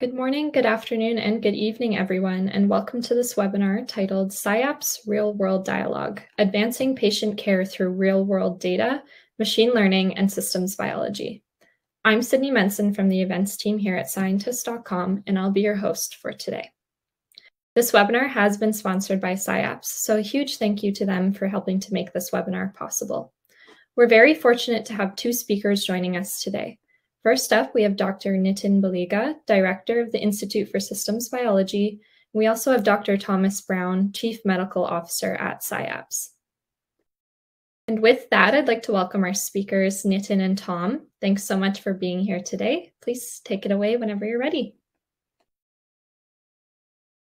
Good morning, good afternoon, and good evening, everyone, and welcome to this webinar titled Syapse Real-World Dialogue, Advancing Patient Care Through Real-World Data, Machine Learning, and Systems Biology. I'm Sydney Menson from the events team here at Scientist.com, and I'll be your host for today. This webinar has been sponsored by Syapse, so a huge thank you to them for helping to make this webinar possible. We're very fortunate to have two speakers joining us today. First up, we have Dr. Nitin Baliga, Director of the Institute for Systems Biology. We also have Dr. Thomas Brown, Chief Medical Officer at Syapse. And with that, I'd like to welcome our speakers, Nitin and Tom. Thanks so much for being here today. Please take it away whenever you're ready.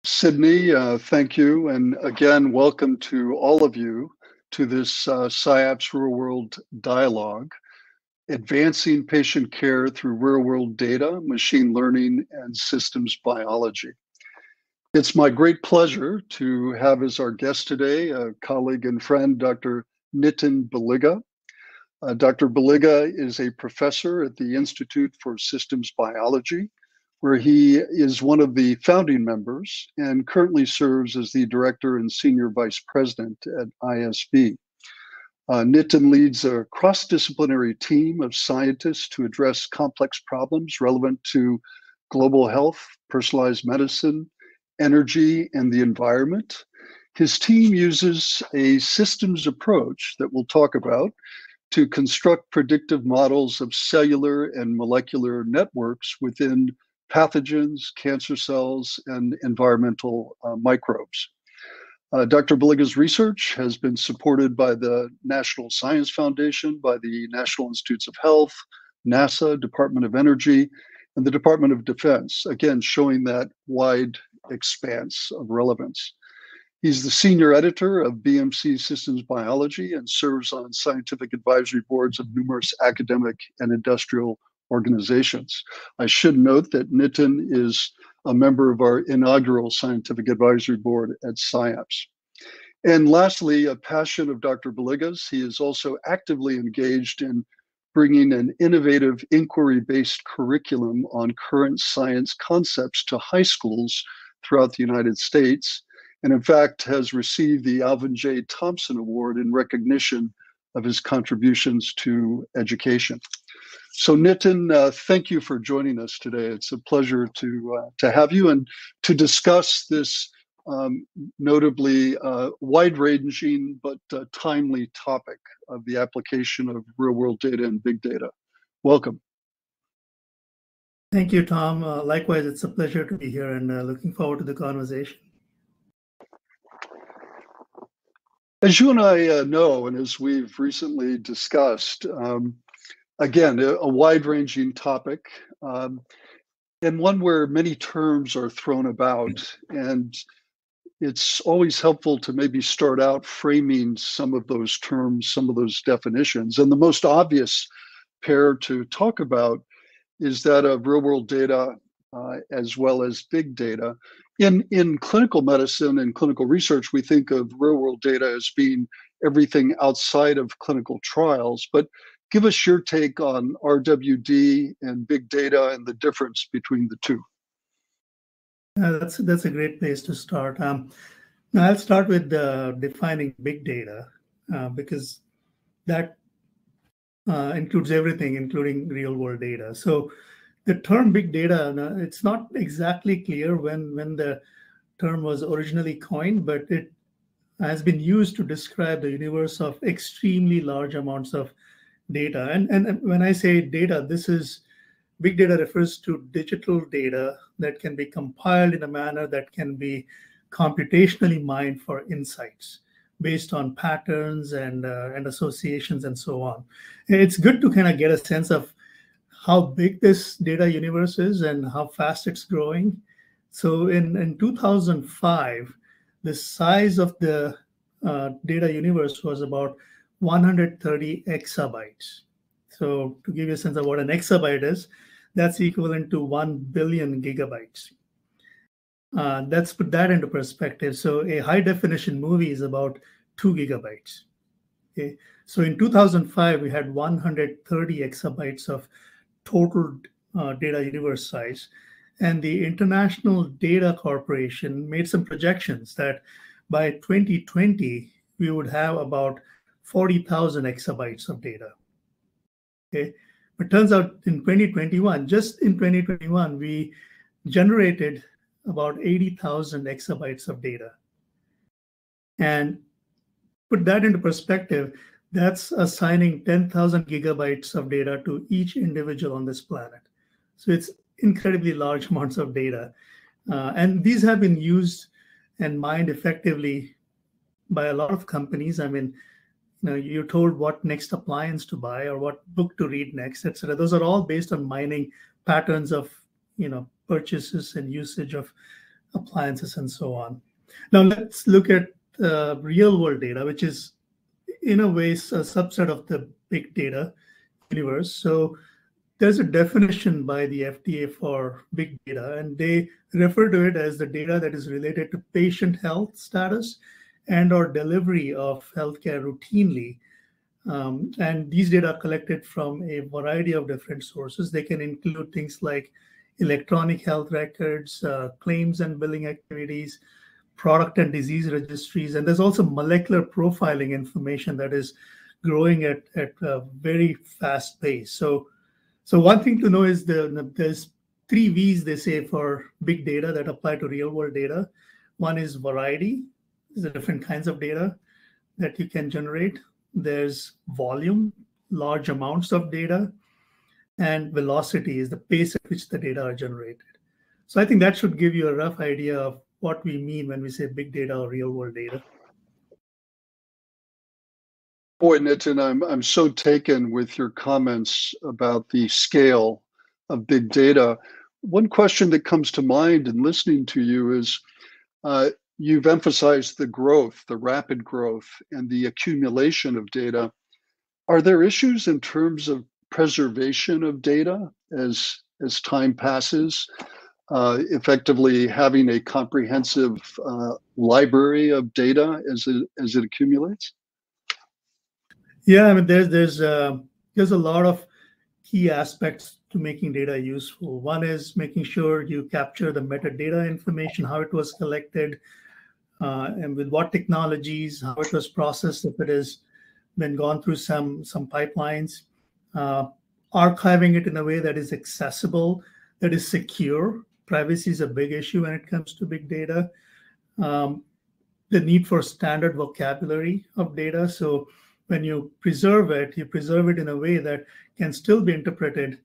Sydney, uh, thank you. And again, welcome to all of you to this uh, Syapse Real World Dialogue advancing patient care through real world data, machine learning, and systems biology. It's my great pleasure to have as our guest today a colleague and friend, Dr. Nitin Baliga. Uh, Dr. Baliga is a professor at the Institute for Systems Biology, where he is one of the founding members and currently serves as the director and senior vice president at ISB. Uh, Nitin leads a cross disciplinary team of scientists to address complex problems relevant to global health, personalized medicine, energy, and the environment. His team uses a systems approach that we'll talk about to construct predictive models of cellular and molecular networks within pathogens, cancer cells, and environmental uh, microbes. Uh, Dr. Baliga's research has been supported by the National Science Foundation, by the National Institutes of Health, NASA, Department of Energy, and the Department of Defense, again, showing that wide expanse of relevance. He's the senior editor of BMC Systems Biology and serves on scientific advisory boards of numerous academic and industrial organizations. I should note that Nitin is a member of our inaugural scientific advisory board at Syapse. And lastly, a passion of Dr. Baliga's, he is also actively engaged in bringing an innovative inquiry-based curriculum on current science concepts to high schools throughout the United States, and in fact has received the Alvin J. Thompson Award in recognition of his contributions to education. So Nitin, uh, thank you for joining us today. It's a pleasure to uh, to have you and to discuss this um, notably uh, wide-ranging but uh, timely topic of the application of real-world data and big data. Welcome. Thank you, Tom. Uh, likewise, it's a pleasure to be here and uh, looking forward to the conversation. As you and I know, and as we've recently discussed, um, again, a, a wide ranging topic, um, and one where many terms are thrown about. And it's always helpful to maybe start out framing some of those terms, some of those definitions. And the most obvious pair to talk about is that of real world data uh, as well as big data. In, in clinical medicine and clinical research, we think of real world data as being everything outside of clinical trials. But give us your take on RWD and big data and the difference between the two. Uh, that's that's a great place to start. Um, now I'll start with uh, defining big data uh, because that uh, includes everything, including real world data. So the term big data, it's not exactly clear when when the term was originally coined, but it has been used to describe the universe of extremely large amounts of data. And, and when I say data, this is big data refers to digital data that can be compiled in a manner that can be computationally mined for insights based on patterns and uh, and associations and so on. It's good to kind of get a sense of how big this data universe is and how fast it's growing. So in, in 2005, the size of the uh, data universe was about 130 exabytes. So to give you a sense of what an exabyte is, that's equivalent to 1 billion gigabytes. Uh, let's put that into perspective. So a high definition movie is about two gigabytes. Okay. So in 2005, we had 130 exabytes of total uh, data universe size. And the International Data Corporation made some projections that by 2020, we would have about 40,000 exabytes of data. Okay. But turns out in 2021, just in 2021, we generated about 80,000 exabytes of data. And put that into perspective, that's assigning 10,000 gigabytes of data to each individual on this planet. So it's incredibly large amounts of data. Uh, and these have been used and mined effectively by a lot of companies. I mean, you know, you're told what next appliance to buy or what book to read next, etc. Those are all based on mining patterns of, you know, purchases and usage of appliances and so on. Now let's look at uh, real world data, which is in a way a subset of the big data universe. So there's a definition by the FDA for big data, and they refer to it as the data that is related to patient health status and or delivery of healthcare routinely. Um, and these data are collected from a variety of different sources. They can include things like electronic health records, uh, claims and billing activities, product and disease registries, and there's also molecular profiling information that is growing at, at a very fast pace. So so one thing to know is the, there's three V's they say for big data that apply to real world data. One is variety, the different kinds of data that you can generate. There's volume, large amounts of data, and velocity is the pace at which the data are generated. So I think that should give you a rough idea of what we mean when we say big data or real world data. Boy, Nitin, I'm I'm so taken with your comments about the scale of big data. One question that comes to mind in listening to you is uh, you've emphasized the growth, the rapid growth, and the accumulation of data. Are there issues in terms of preservation of data as as time passes? Uh, effectively having a comprehensive uh, library of data as it as it accumulates. Yeah, I mean, there's there's uh, there's a lot of key aspects to making data useful. One is making sure you capture the metadata information, how it was collected, uh, and with what technologies, how it was processed, if it has been gone through some some pipelines, uh, archiving it in a way that is accessible, that is secure. Privacy is a big issue when it comes to big data. Um, the need for standard vocabulary of data. So when you preserve it, you preserve it in a way that can still be interpreted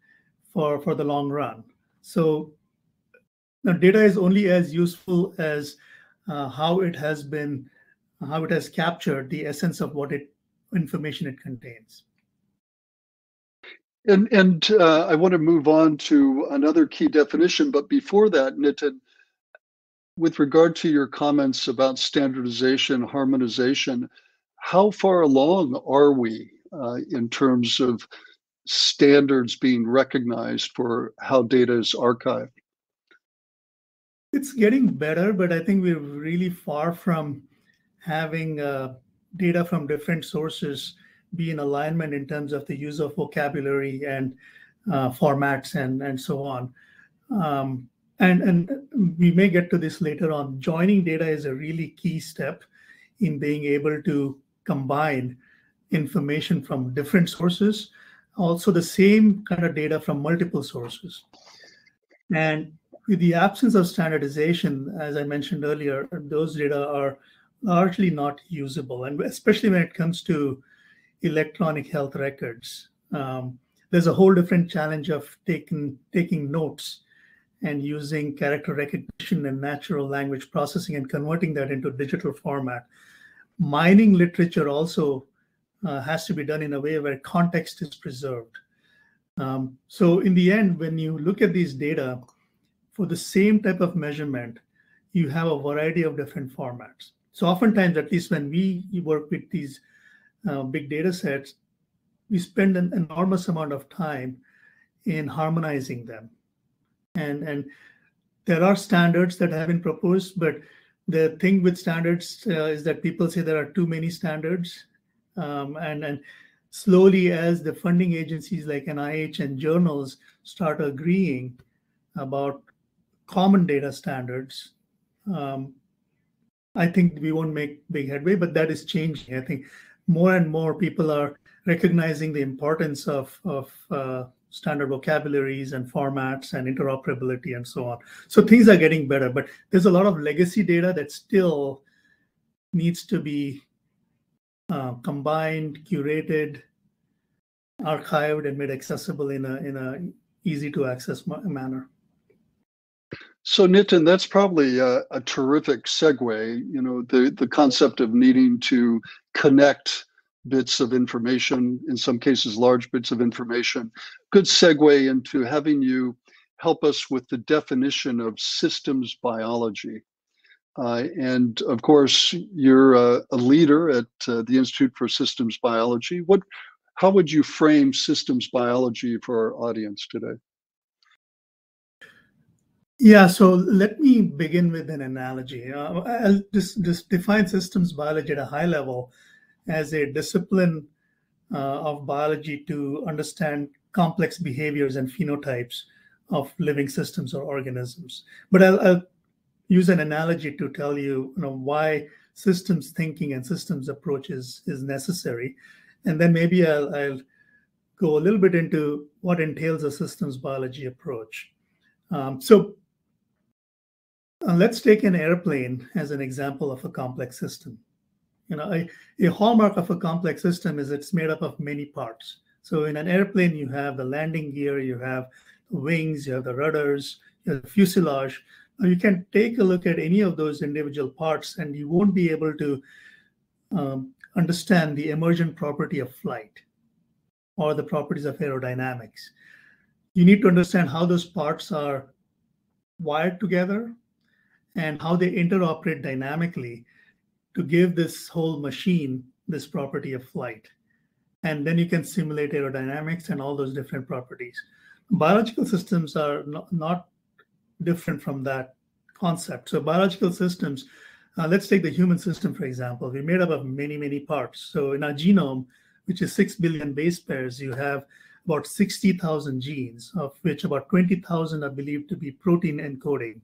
for, for the long run. So now data is only as useful as uh, how it has been, how it has captured the essence of what it information it contains. And, and uh, I want to move on to another key definition, but before that, Nitin, with regard to your comments about standardization, harmonization, how far along are we uh, in terms of standards being recognized for how data is archived? It's getting better, but I think we're really far from having uh, data from different sources be in alignment in terms of the use of vocabulary and uh, formats and, and so on. Um, and, and we may get to this later on. Joining data is a really key step in being able to combine information from different sources, also the same kind of data from multiple sources. And with the absence of standardization, as I mentioned earlier, those data are largely not usable. And especially when it comes to electronic health records, um, there's a whole different challenge of taking, taking notes and using character recognition and natural language processing and converting that into digital format mining literature also uh, has to be done in a way where context is preserved. Um, so in the end, when you look at these data, for the same type of measurement, you have a variety of different formats. So oftentimes, at least when we work with these uh, big data sets, we spend an enormous amount of time in harmonizing them. And, and there are standards that have been proposed, but the thing with standards uh, is that people say there are too many standards um, and and slowly as the funding agencies like nih and journals start agreeing about common data standards, um, I think we won't make big headway, but that is changing. I think more and more people are recognizing the importance of, of uh, standard vocabularies and formats and interoperability and so on. So things are getting better, but there's a lot of legacy data that still needs to be uh, combined, curated, archived, and made accessible in a in a easy to access manner. So Nitin, that's probably a, a, terrific segue. You know, the the concept of needing to connect bits of information, in some cases large bits of information. Good segue into having you help us with the definition of systems biology. Uh, and of course, you're a, a leader at uh, the Institute for Systems Biology. What, how would you frame systems biology for our audience today? Yeah, so let me begin with an analogy. Uh, I'll just, just define systems biology at a high level as a discipline uh, of biology to understand complex behaviors and phenotypes of living systems or organisms. But I'll, I'll use an analogy to tell you, you know, why systems thinking and systems approach is, is necessary. And then maybe I'll, I'll go a little bit into what entails a systems biology approach. Um, so let's take an airplane as an example of a complex system. You know, a, a hallmark of a complex system is it's made up of many parts. So in an airplane, you have the landing gear, you have the wings, you have the rudders, you have the fuselage. Now you can take a look at any of those individual parts, and you won't be able to um, understand the emergent property of flight or the properties of aerodynamics. You need to understand how those parts are wired together and how they interoperate dynamically to give this whole machine this property of flight. And then you can simulate aerodynamics and all those different properties. Biological systems are not, not different from that concept. So biological systems, uh, let's take the human system, for example. We're made up of many, many parts. So in our genome, which is 6 billion base pairs, you have about 60,000 genes, of which about 20,000 are believed to be protein encoding.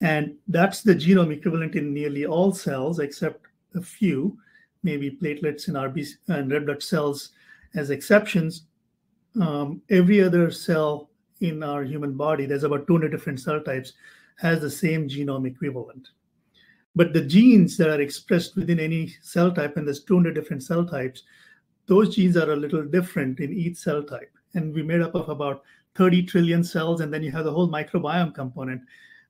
And that's the genome equivalent in nearly all cells except a few, maybe platelets and RBC and red blood cells as exceptions. Um, every other cell in our human body, there's about 200 different cell types, has the same genome equivalent. But the genes that are expressed within any cell type, and there's 200 different cell types, those genes are a little different in each cell type. And we made up of about 30 trillion cells, and then you have the whole microbiome component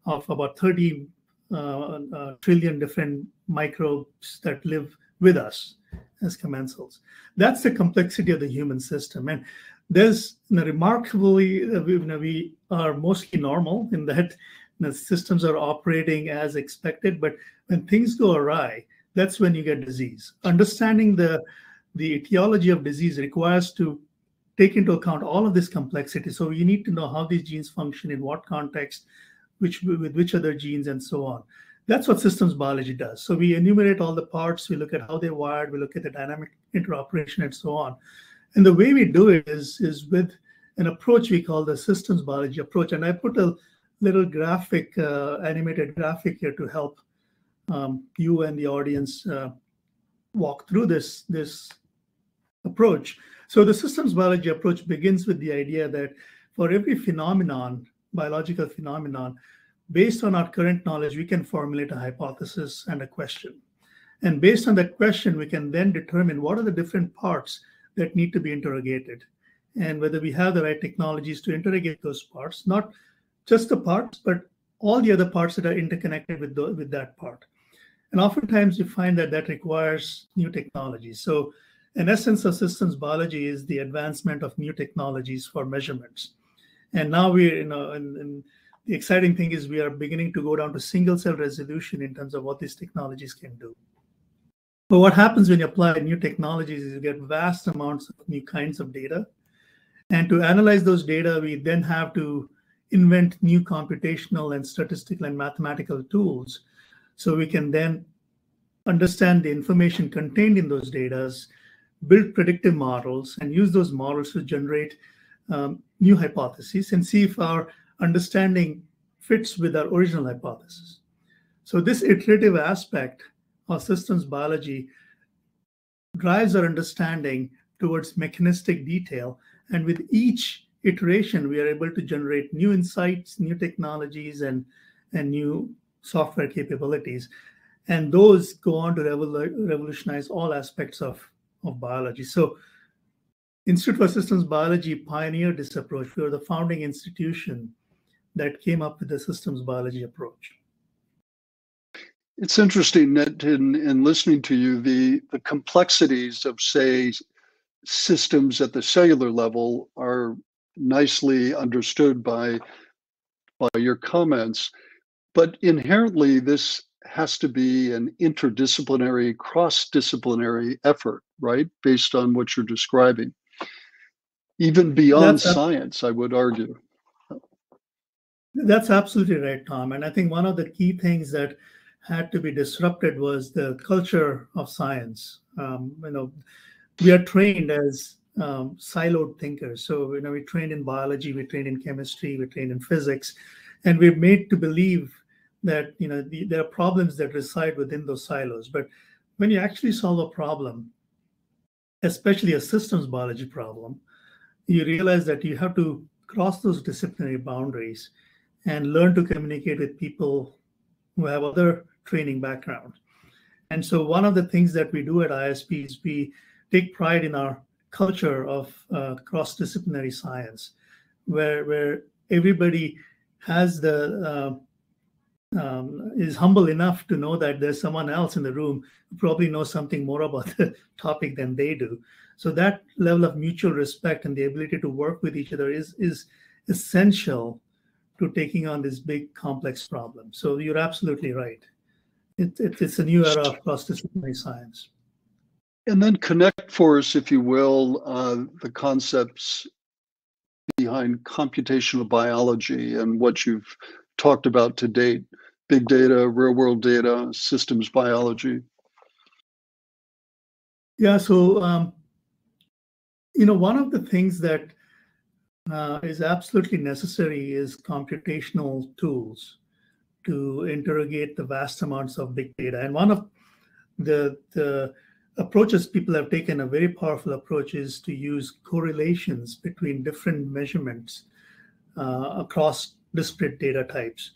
of about 30 uh, uh, trillion different microbes that live with us as commensals. That's the complexity of the human system. And there's you know, remarkably, uh, you know, we are mostly normal in that the systems are operating as expected. But when things go awry, that's when you get disease. Understanding the the etiology of disease requires to take into account all of this complexity. So you need to know how these genes function in what context, which with which other genes and so on. That's what systems biology does. So we enumerate all the parts, we look at how they're wired, we look at the dynamic interoperation and so on. And the way we do it is, is with an approach we call the systems biology approach. And I put a little graphic, uh, animated graphic here to help um, you and the audience uh, walk through this, this approach. So the systems biology approach begins with the idea that for every phenomenon biological phenomenon, based on our current knowledge, we can formulate a hypothesis and a question. And based on that question, we can then determine what are the different parts that need to be interrogated and whether we have the right technologies to interrogate those parts, not just the parts, but all the other parts that are interconnected with, the, with that part. And oftentimes you find that that requires new technologies. So in essence of systems biology is the advancement of new technologies for measurements. And now we're, you know, the exciting thing is we are beginning to go down to single cell resolution in terms of what these technologies can do. But what happens when you apply new technologies is you get vast amounts of new kinds of data. And to analyze those data, we then have to invent new computational and statistical and mathematical tools so we can then understand the information contained in those data, build predictive models, and use those models to generate um, new hypotheses and see if our understanding fits with our original hypothesis. So this iterative aspect of systems biology drives our understanding towards mechanistic detail. And with each iteration, we are able to generate new insights, new technologies, and, and new software capabilities. And those go on to revol revolutionize all aspects of, of biology. So Institute for Systems Biology pioneered this approach. We were the founding institution that came up with the systems biology approach. It's interesting that in, in listening to you, the, the complexities of, say, systems at the cellular level are nicely understood by, by your comments. But inherently, this has to be an interdisciplinary, cross disciplinary effort, right? Based on what you're describing. Even beyond That's science, I would argue. That's absolutely right, Tom. And I think one of the key things that had to be disrupted was the culture of science. Um, you know, we are trained as um, siloed thinkers. So, you know, we trained in biology, we trained in chemistry, we trained in physics, and we're made to believe that, you know, the, there are problems that reside within those silos. But when you actually solve a problem, especially a systems biology problem, you realize that you have to cross those disciplinary boundaries and learn to communicate with people who have other training backgrounds. And so one of the things that we do at ISB is we take pride in our culture of uh, cross-disciplinary science, where where everybody has the uh, um, is humble enough to know that there's someone else in the room who probably knows something more about the topic than they do. So that level of mutual respect and the ability to work with each other is is essential to taking on this big complex problem. So you're absolutely right. It, it, it's a new era of cross-disciplinary science. And then connect for us, if you will, uh, the concepts behind computational biology and what you've talked about to date big data, real world data, systems biology. Yeah, so, um, you know, one of the things that uh, is absolutely necessary is computational tools to interrogate the vast amounts of big data. And one of the, the approaches people have taken, a very powerful approach, is to use correlations between different measurements uh, across disparate data types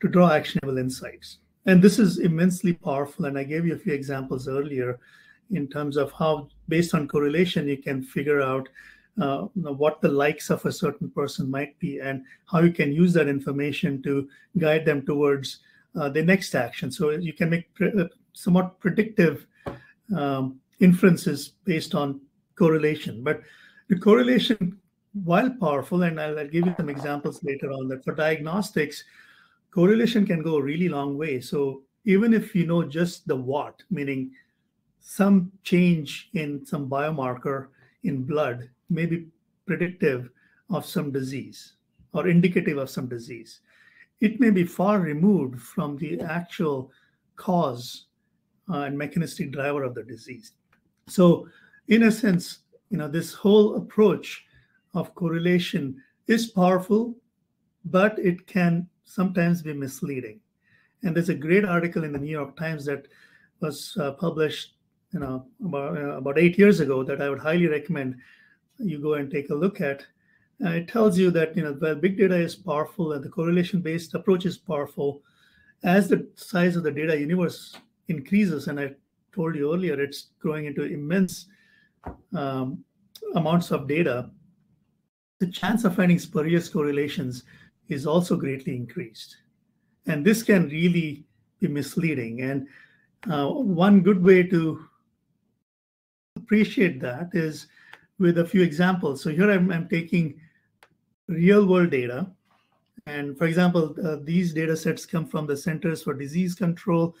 to draw actionable insights. And this is immensely powerful. And I gave you a few examples earlier in terms of how, based on correlation, you can figure out uh, what the likes of a certain person might be and how you can use that information to guide them towards uh, the next action. So you can make pre uh, somewhat predictive um, inferences based on correlation. But the correlation, while powerful, and I'll, I'll, give you some examples later on that for diagnostics, correlation can go a really long way. So even if you know just the what, meaning some change in some biomarker in blood may be predictive of some disease or indicative of some disease. It may be far removed from the actual cause uh, and mechanistic driver of the disease. So, in a sense, you know, this whole approach of correlation is powerful, but it can sometimes be misleading. And there's a great article in the New York Times that was uh, published, you know, about, uh, about eight years ago that I would highly recommend you go and take a look at. Uh, it tells you that you know well, big data is powerful and the correlation-based approach is powerful. As the size of the data universe increases, and I told you earlier, it's growing into immense um, amounts of data. The chance of finding spurious correlations is also greatly increased, and this can really be misleading. And uh, one good way to appreciate that is with a few examples. So here I'm, I'm taking real world data. And for example, uh, these data sets come from the Centers for Disease Control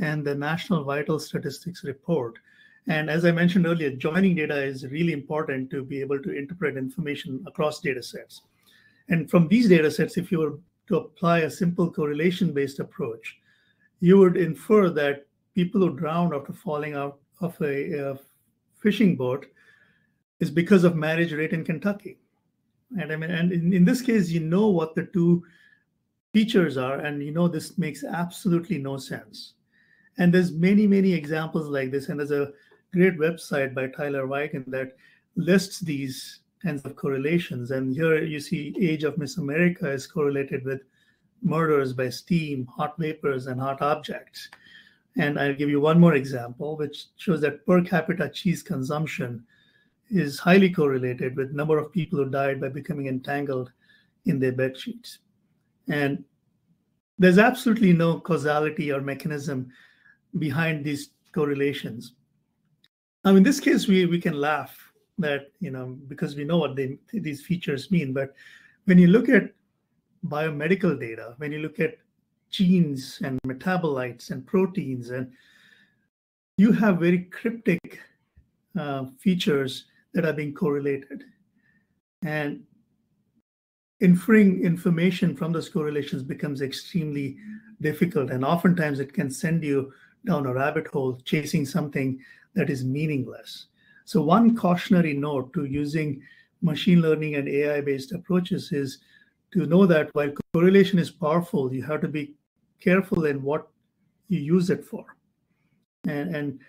and the National Vital Statistics Report. And as I mentioned earlier, joining data is really important to be able to interpret information across data sets. And from these data sets, if you were to apply a simple correlation-based approach, you would infer that people who drowned after falling out of a, a fishing boat is because of marriage rate in Kentucky. And I mean, and in, in this case, you know what the two features are, and you know this makes absolutely no sense. And there's many, many examples like this. And there's a great website by Tyler Vigen that lists these kinds of correlations. And here you see age of Miss America is correlated with murders by steam, hot vapors, and hot objects. And I'll give you one more example, which shows that per capita cheese consumption is highly correlated with number of people who died by becoming entangled in their bed sheets. And there's absolutely no causality or mechanism behind these correlations. Now, in this case, we, we can laugh that, you know, because we know what they, these features mean. But when you look at biomedical data, when you look at genes and metabolites and proteins, and you have very cryptic uh, features that are being correlated. And inferring information from those correlations becomes extremely difficult. And oftentimes it can send you down a rabbit hole chasing something that is meaningless. So, one cautionary note to using machine learning and AI based approaches is to know that while correlation is powerful, you have to be careful in what you use it for. And, and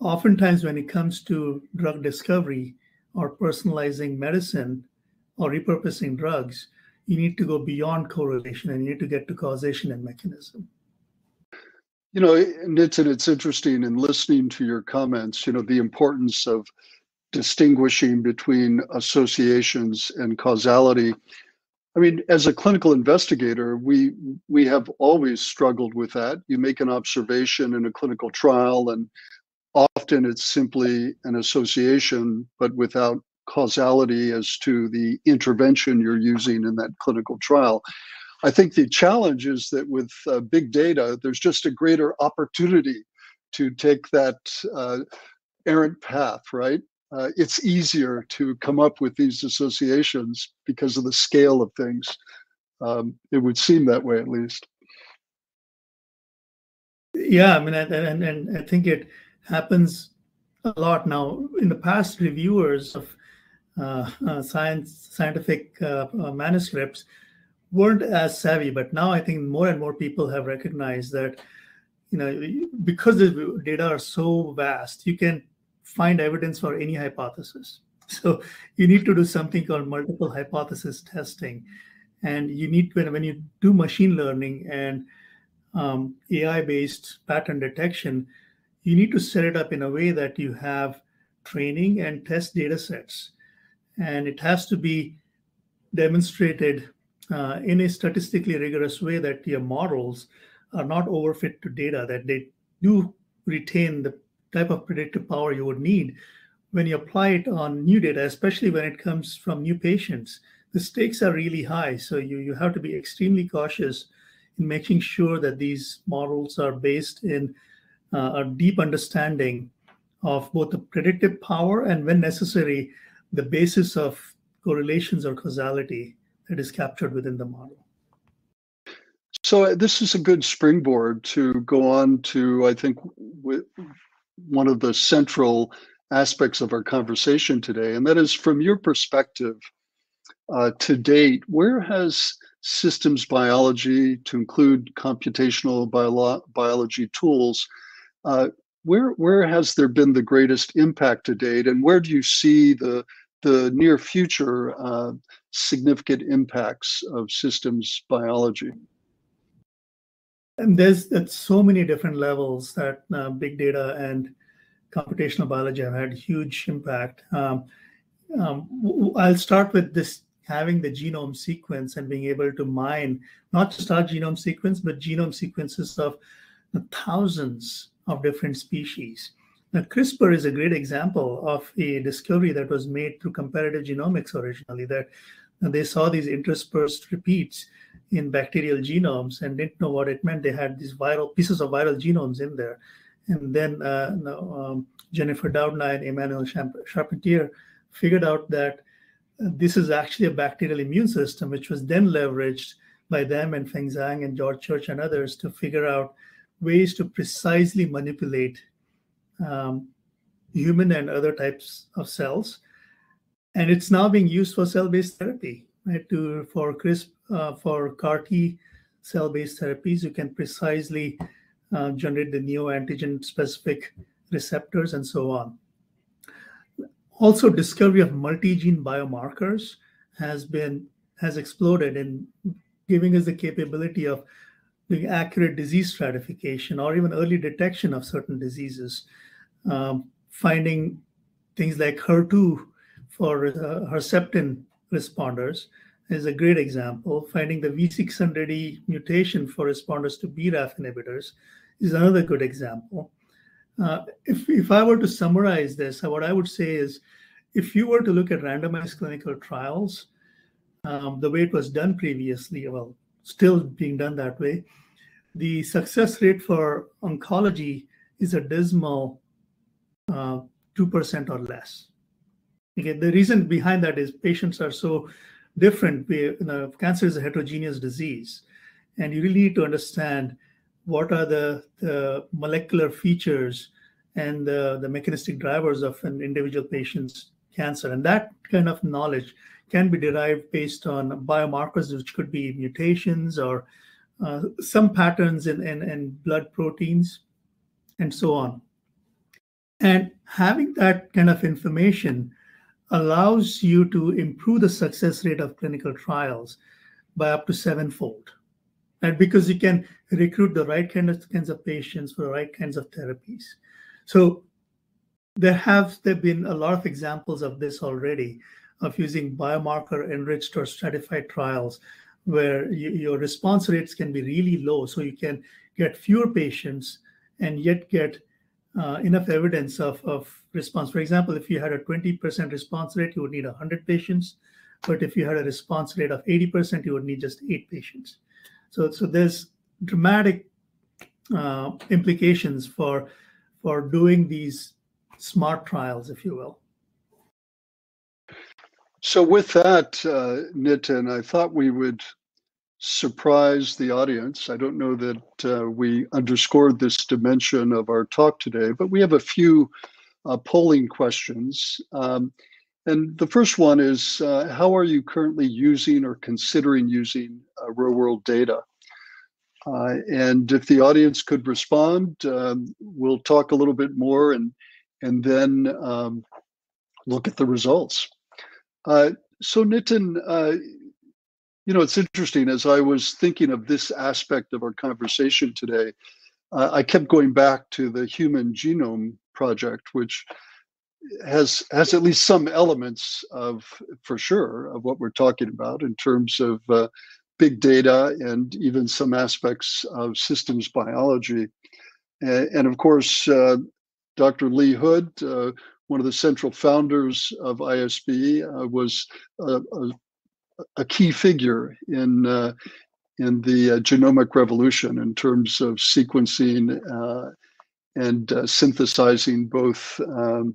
oftentimes, when it comes to drug discovery or personalizing medicine or repurposing drugs, you need to go beyond correlation and you need to get to causation and mechanism. You know, Nitin, it's interesting in listening to your comments, you know, the importance of distinguishing between associations and causality. I mean, as a clinical investigator, we we have always struggled with that. You make an observation in a clinical trial, and often it's simply an association, but without causality as to the intervention you're using in that clinical trial. I think the challenge is that with uh, big data, there's just a greater opportunity to take that uh, errant path, right? Uh, it's easier to come up with these associations because of the scale of things. Um, it would seem that way, at least. Yeah, I mean, and, and, I think it happens a lot now. In the past, reviewers of uh, uh, science scientific uh, uh manuscripts weren't as savvy, but now I think more and more people have recognized that, you know, because the data are so vast, you can find evidence for any hypothesis. So you need to do something called multiple hypothesis testing, and you need to when you do machine learning and um, AI-based pattern detection, you need to set it up in a way that you have training and test data sets, and it has to be demonstrated uh, in a statistically rigorous way that your models are not overfit to data, that they do retain the type of predictive power you would need when you apply it on new data, especially when it comes from new patients. The stakes are really high, so you, you have to be extremely cautious in making sure that these models are based in uh, a deep understanding of both the predictive power and, when necessary, the basis of correlations or causality that is captured within the model. So uh, this is a good springboard to go on to, I think, one of the central aspects of our conversation today, and that is from your perspective uh, to date, where has systems biology, to include computational bio- biology tools, uh, where where has there been the greatest impact to date, and where do you see the the near future uh, significant impacts of systems biology? And there's, so many different levels that uh, big data and computational biology have had huge impact. Um, um, I'll start with this having the genome sequence and being able to mine not just our genome sequence, but genome sequences of thousands of different species. Now, CRISPR is a great example of a discovery that was made through comparative genomics originally, that they saw these interspersed repeats in bacterial genomes and didn't know what it meant. They had these viral pieces of viral genomes in there. And then uh, um, Jennifer Doudna and Emmanuelle Charpentier figured out that this is actually a bacterial immune system, which was then leveraged by them and Feng Zhang and George Church and others to figure out ways to precisely manipulate um, human and other types of cells. And it's now being used for cell-based therapy, right? To for CRISP, uh, for CAR T cell-based therapies, you can precisely uh, generate the neoantigen-specific receptors and so on. Also, discovery of multi-gene biomarkers has been has exploded in giving us the capability of doing accurate disease stratification or even early detection of certain diseases, um, finding things like HER2 for uh, Herceptin responders is a great example. Finding the V600E mutation for responders to BRAF inhibitors is another good example. Uh, if, if I were to summarize this, what I would say is if you were to look at randomized clinical trials, um, the way it was done previously, well, still being done that way, the success rate for oncology is a dismal uh, 2% or less. Okay, the reason behind that is patients are so different. We, you know, cancer is a heterogeneous disease, and you really need to understand what are the, the molecular features and the, the mechanistic drivers of an individual patient's cancer. And that kind of knowledge can be derived based on biomarkers, which could be mutations or uh, some patterns in, in, in blood proteins and so on. And having that kind of information allows you to improve the success rate of clinical trials by up to sevenfold. And because you can recruit the right kind of kinds of patients for the right kinds of therapies. So there have there been a lot of examples of this already of using biomarker enriched or stratified trials where you, your response rates can be really low so you can get fewer patients and yet get uh, enough evidence of, of response. For example, if you had a 20% response rate, you would need 100 patients. But if you had a response rate of 80%, you would need just eight patients. So, so there's dramatic uh, implications for, for doing these smart trials, if you will. So with that, uh, Nitin, I thought we would surprise the audience. I don't know that uh, we underscored this dimension of our talk today, but we have a few uh, polling questions. Um, and the first one is, uh, how are you currently using or considering using uh, real world data? Uh, and if the audience could respond, um, we'll talk a little bit more and, and then um, look at the results. Uh, so Nitin, you know, it's interesting as I was thinking of this aspect of our conversation today, uh, I kept going back to the Human Genome Project, which has has at least some elements of, for sure, of what we're talking about in terms of uh, big data and even some aspects of systems biology. And, and of course, uh, Dr. Lee Hood, uh, one of the central founders of ISB, uh, was a, a a key figure in uh, in the uh, genomic revolution in terms of sequencing uh, and uh, synthesizing both um,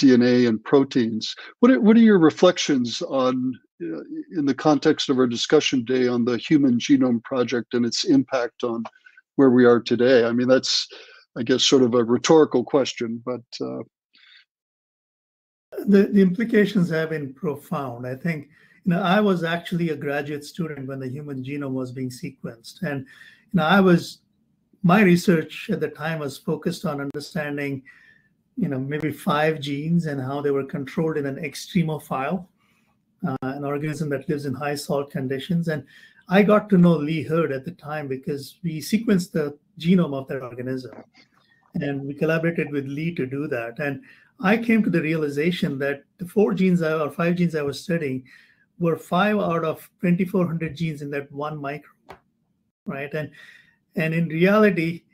DNA and proteins. What are, what are your reflections on in the context of our discussion day on the Human Genome Project and its impact on where we are today? I mean, that's I guess sort of a rhetorical question, but uh, the, the implications have been profound. I think I was actually a graduate student when the human genome was being sequenced. And you know, I was my research at the time was focused on understanding, you know, maybe five genes and how they were controlled in an extremophile, uh, an organism that lives in high salt conditions. And I got to know Lee Hood at the time because we sequenced the genome of that organism. And we collaborated with Lee to do that. And I came to the realization that the four genes I, or five genes I was studying were five out of 2400 genes in that one microbe right? And and in reality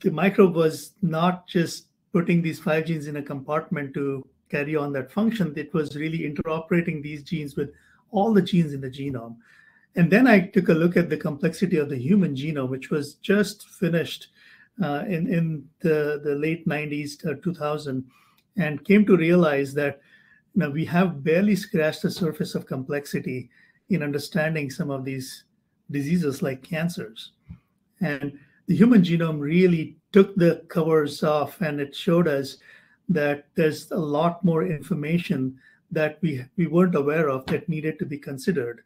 the microbe was not just putting these five genes in a compartment to carry on that function. It was really interoperating these genes with all the genes in the genome. And then i took a look at the complexity of the human genome which was just finished uh, in in the the late 90s to 2000 and came to realize that now, we have barely scratched the surface of complexity in understanding some of these diseases like cancers. And the human genome really took the covers off and it showed us that there's a lot more information that we, we weren't aware of that needed to be considered.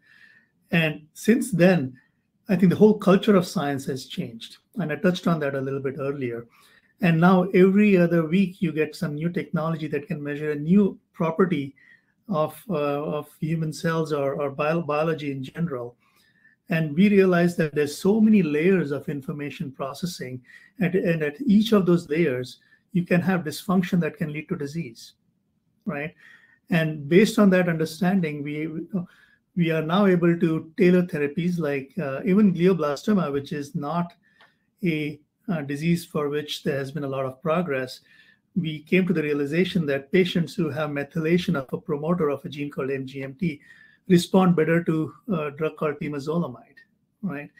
And since then, I think the whole culture of science has changed. And I touched on that a little bit earlier. And now every other week, you get some new technology that can measure a new property of, uh, of human cells or, or bio biology in general. And we realize that there's so many layers of information processing. And, and at each of those layers, you can have dysfunction that can lead to disease, right? And based on that understanding, we we are now able to tailor therapies like uh, even glioblastoma, which is not a, a disease for which there has been a lot of progress. We came to the realization that patients who have methylation of a promoter of a gene called MGMT respond better to a drug called temozolomide, right?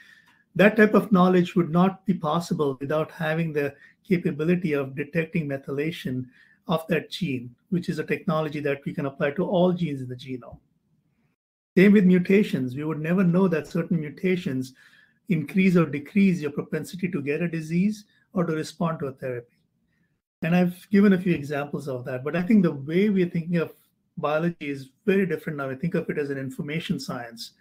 That type of knowledge would not be possible without having the capability of detecting methylation of that gene, which is a technology that we can apply to all genes in the genome. Same with mutations. We would never know that certain mutations increase or decrease your propensity to get a disease or to respond to a therapy. And I've given a few examples of that. But I think the way we're thinking of biology is very different now. I think of it as an information science.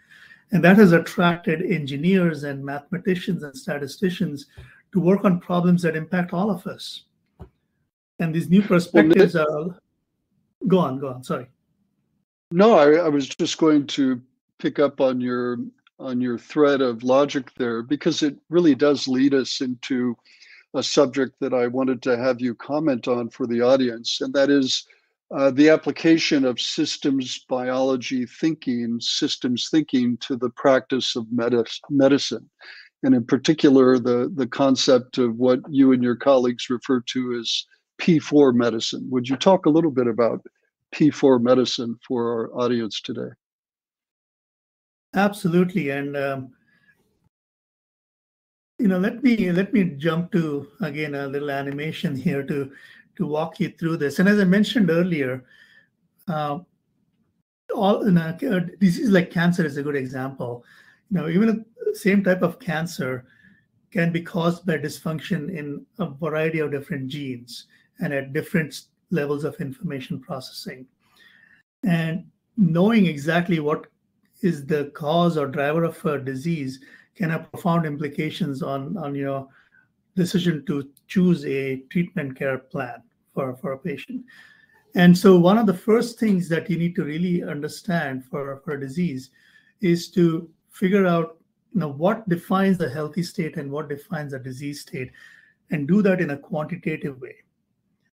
And that has attracted engineers and mathematicians and statisticians to work on problems that impact all of us. And these new perspectives are. Go on, go on. Sorry. No, I, I was just going to pick up on your on your thread of logic there because it really does lead us into a subject that I wanted to have you comment on for the audience, and that is uh, the application of systems biology thinking, systems thinking to the practice of medicine. And in particular, the, the concept of what you and your colleagues refer to as P4 medicine. Would you talk a little bit about P4 medicine for our audience today? Absolutely, and um, you know, let me let me jump to again a little animation here to to walk you through this. And as I mentioned earlier, uh, all in a, a disease like cancer is a good example. You know, even the same type of cancer can be caused by dysfunction in a variety of different genes and at different levels of information processing. And knowing exactly what is the cause or driver of a disease can have profound implications on, on your decision to choose a treatment care plan for, for a patient. And so one of the first things that you need to really understand for, for a disease is to figure out you know, what defines a healthy state and what defines a disease state, and do that in a quantitative way.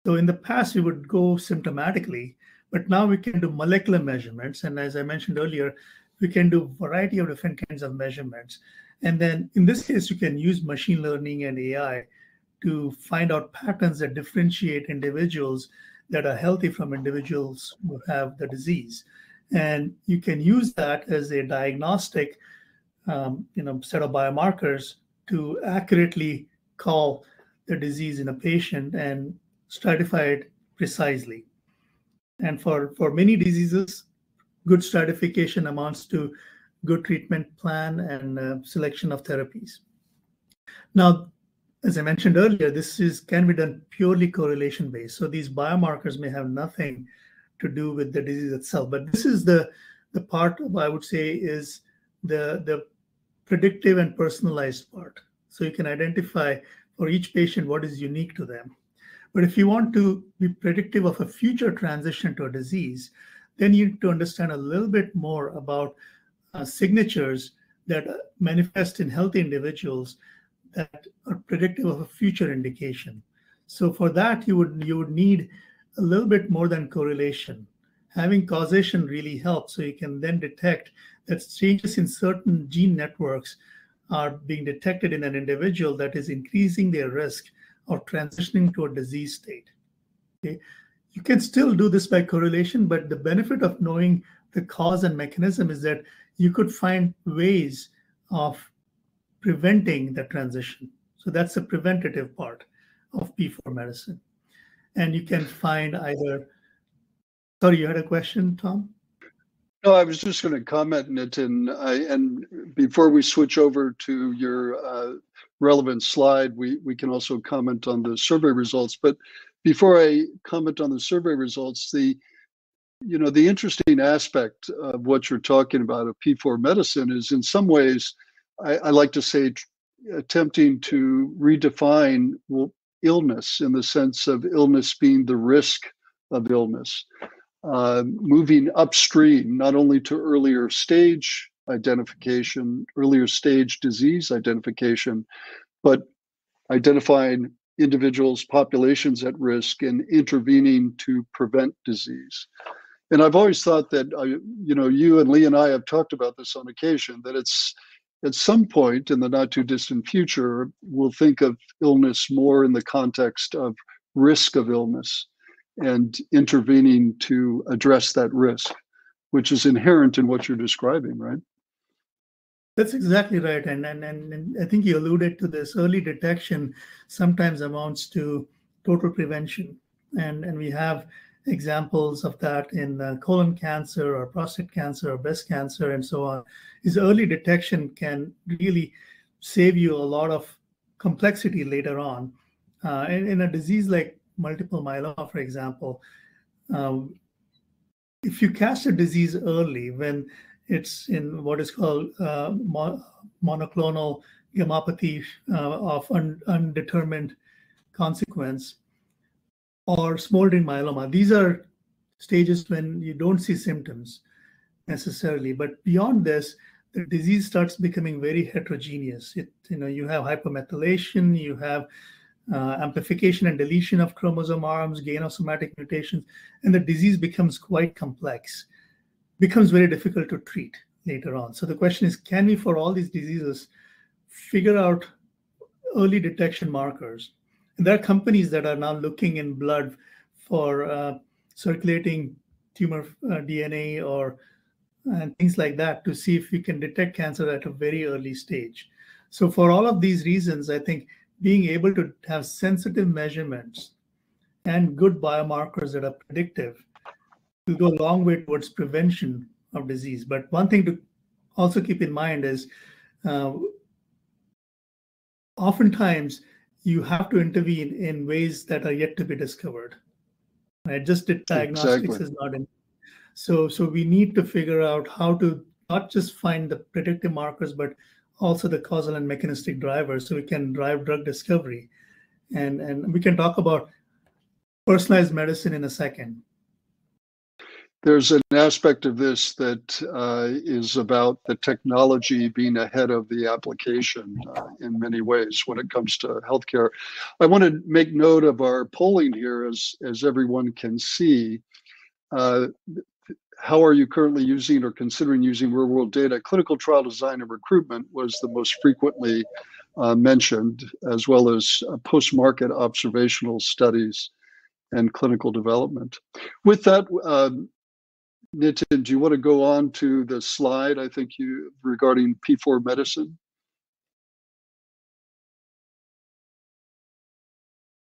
So in the past, we would go symptomatically, but now we can do molecular measurements. And as I mentioned earlier, we can do a variety of different kinds of measurements. And then in this case, you can use machine learning and AI to find out patterns that differentiate individuals that are healthy from individuals who have the disease. And you can use that as a diagnostic um, you know, set of biomarkers to accurately call the disease in a patient and stratify it precisely. And for, for many diseases, good stratification amounts to good treatment plan and uh, selection of therapies. Now, as I mentioned earlier, this is can be done purely correlation based. So these biomarkers may have nothing to do with the disease itself. But this is the the part I would say is the the predictive and personalized part. So you can identify for each patient what is unique to them. But if you want to be predictive of a future transition to a disease, then you need to understand a little bit more about uh, signatures that manifest in healthy individuals that are predictive of a future indication. So for that, you would you would need a little bit more than correlation. Having causation really helps, so you can then detect that changes in certain gene networks are being detected in an individual that is increasing their risk or transitioning to a disease state. Okay? You can still do this by correlation, but the benefit of knowing the cause and mechanism is that you could find ways of preventing the transition. So that's the preventative part of P4 medicine. And you can find either, sorry, you had a question, Tom? No, I was just going to comment on it, and I, and before we switch over to your uh, relevant slide, we, we can also comment on the survey results. But before I comment on the survey results, the you know the interesting aspect of what you're talking about of P4 medicine is in some ways I, I, like to say, attempting to redefine illness in the sense of illness being the risk of illness, uh, moving upstream, not only to earlier stage identification, earlier stage disease identification, but identifying individuals, populations at risk, and intervening to prevent disease. And I've always thought that, uh, you know, you and Lee and I have talked about this on occasion, that it's at some point in the not too distant future, we'll think of illness more in the context of risk of illness and intervening to address that risk, which is inherent in what you're describing, right? That's exactly right. And, and, and, and I think you alluded to this early detection sometimes amounts to total prevention. And, and we have examples of that in uh, colon cancer or prostate cancer or breast cancer and so on is early detection can really save you a lot of complexity later on uh, in, in, a disease like multiple myeloma for example um, if you catch a disease early when it's in what is called uh, mo- monoclonal gammopathy uh, of un- undetermined consequence or smoldering myeloma. These are stages when you don't see symptoms necessarily, but beyond this, the disease starts becoming very heterogeneous. It, you know, you have hypermethylation, you have uh, amplification and deletion of chromosome arms, gain of somatic mutations, and the disease becomes quite complex, becomes very difficult to treat later on. So the question is, can we, for all these diseases, figure out early detection markers and there are companies that are now looking in blood for uh, circulating tumor uh, DNA or and things like that to see if we can detect cancer at a very early stage. So for all of these reasons, I think being able to have sensitive measurements and good biomarkers that are predictive will go a long way towards prevention of disease. But one thing to also keep in mind is uh, oftentimes you have to intervene in ways that are yet to be discovered. Right? Just diagnostics exactly. is not in. So, so we need to figure out how to not just find the predictive markers, but also the causal and mechanistic drivers, so we can drive drug discovery, and and we can talk about personalized medicine in a second there's an aspect of this that uh, is about the technology being ahead of the application uh, in many ways when it comes to healthcare. I want to make note of our polling here as, as everyone can see. Uh, how are you currently using or considering using real world data? Clinical trial design and recruitment was the most frequently uh, mentioned, as well as uh, post market observational studies and clinical development. With that, um, Nitin, do you want to go on to the slide? I think you regarding P4 medicine.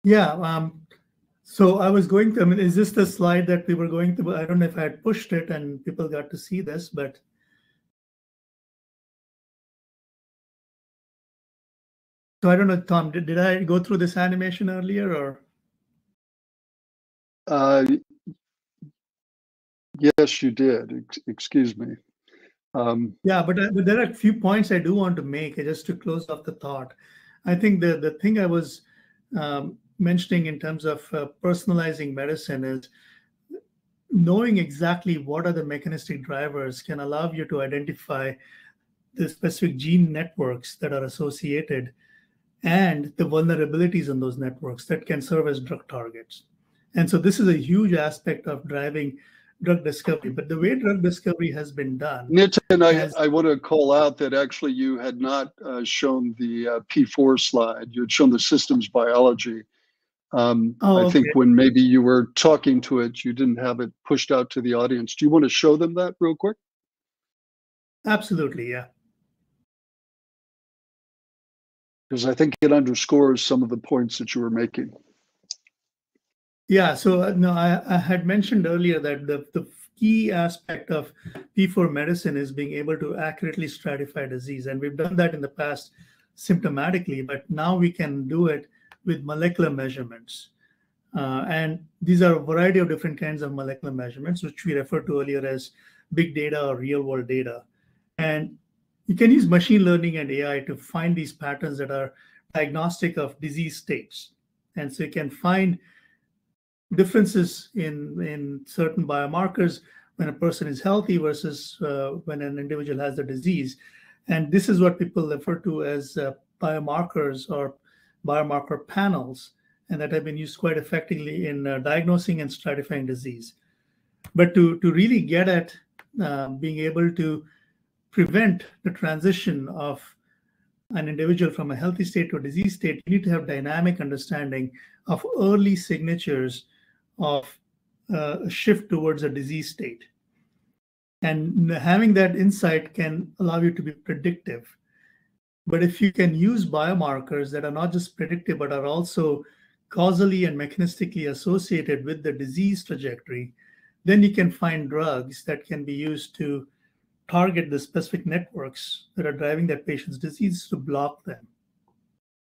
Yeah. Um, so I was going to. I mean, is this the slide that we were going to? I don't know if I had pushed it and people got to see this, but. So I don't know, Tom. Did, did I go through this animation earlier, or? Uh, Yes, you did. excuse me. Um, yeah, but, uh, but there are a few points I do want to make uh, just to close off the thought. I think the, the thing I was um, mentioning in terms of uh, personalizing medicine is knowing exactly what are the mechanistic drivers can allow you to identify the specific gene networks that are associated and the vulnerabilities in those networks that can serve as drug targets. And so this is a huge aspect of driving drug discovery. But the way drug discovery has been done. Nitin, I, I want to call out that actually you had not uh, shown the uh, P4 slide. You had shown the systems biology. Um, oh, I think okay. when maybe you were talking to it, you didn't have it pushed out to the audience. Do you want to show them that real quick? Absolutely, yeah. Because I think it underscores some of the points that you were making. Yeah, so uh, no, I, I had mentioned earlier that the, the key aspect of P4 medicine is being able to accurately stratify disease. And we've done that in the past symptomatically, but now we can do it with molecular measurements. Uh, and these are a variety of different kinds of molecular measurements, which we referred to earlier as big data or real world data. And you can use machine learning and AI to find these patterns that are diagnostic of disease states. And so you can find differences in, in certain biomarkers when a person is healthy versus uh, when an individual has the disease. And this is what people refer to as uh, biomarkers or biomarker panels, and that have been used quite effectively in uh, diagnosing and stratifying disease. But to, to really get at uh, being able to prevent the transition of an individual from a healthy state to a disease state, you need to have dynamic understanding of early signatures of uh, a shift towards a disease state. And having that insight can allow you to be predictive. But if you can use biomarkers that are not just predictive, but are also causally and mechanistically associated with the disease trajectory, then you can find drugs that can be used to target the specific networks that are driving that patient's disease to block them,